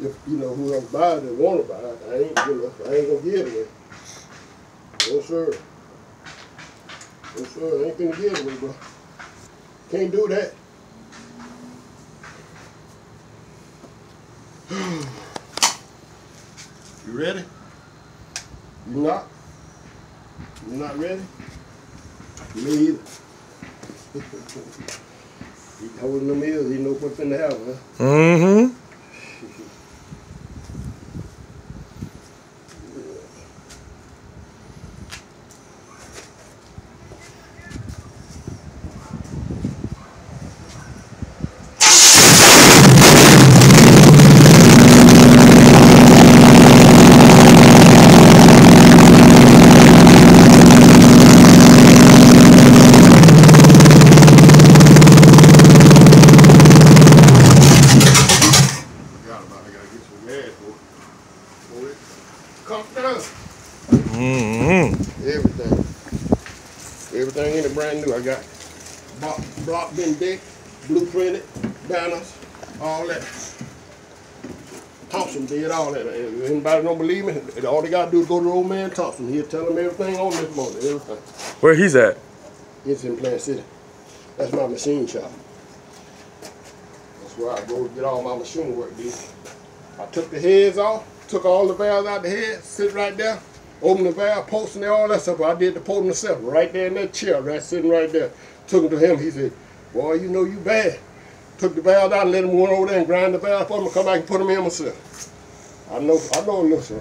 if you know whoever buys it want to buy it, I ain't know I ain't gonna give it away. No sir. No sir, I ain't gonna give it away, bro. Can't do that. You ready? You not? You not ready? Me either. he holding them ears, he know what's in the house, huh? Mm-hmm. Forgot about it. I gotta get some gas for it. Come. Mm-hmm. Everything. Everything in it brand new. I got block, block been decked, blueprinted, banners, all that. Thompson did all that. If anybody don't believe me, all they gotta do is go to the old man Thompson. He'll tell them everything on this motor, everything. Where he's at? It's in Plant City. That's my machine shop. That's where I go to get all my machine work done. I took the heads off, took all the valves out the head, sit right there, open the valve, posting there, all that stuff. I did the posting myself, right there in that chair, right sitting right there. Took him to him. He said, "Boy, you know you bad." Took the valve out and let him run over there and grind the valve for him and come back and put them in myself. I know, I know, I know, sir.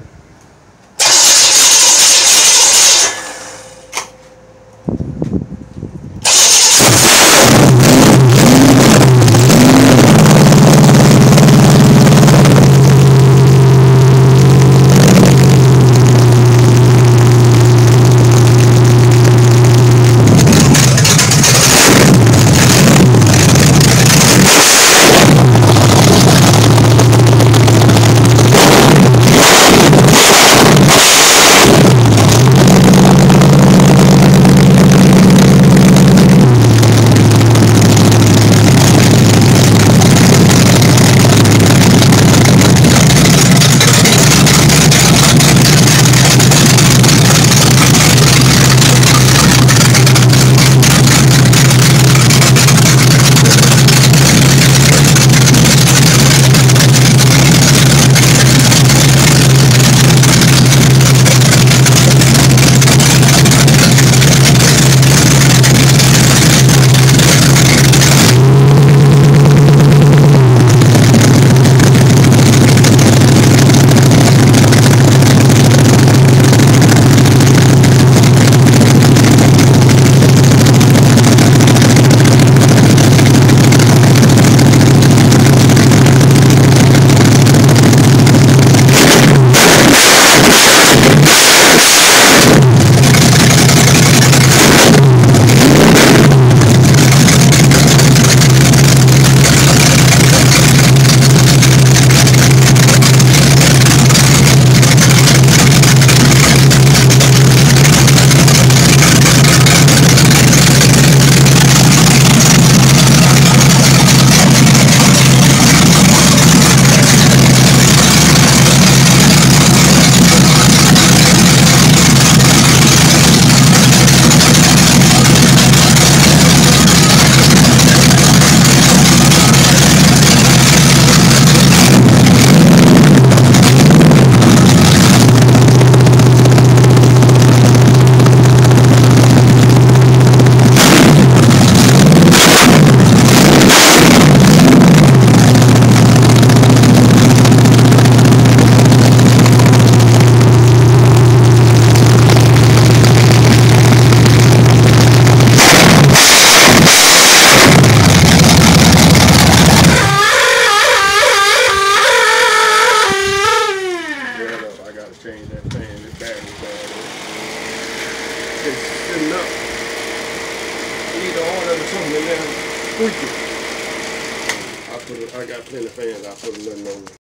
I got plenty of fans. I put nothing on.